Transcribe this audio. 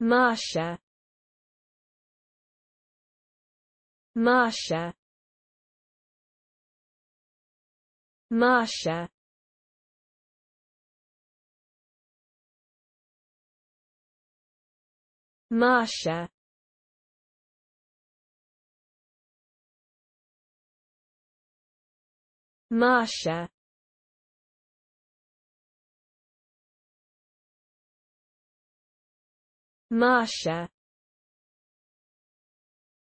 Marsha. Marsha. Marsha. Marsha. Marsha Marsha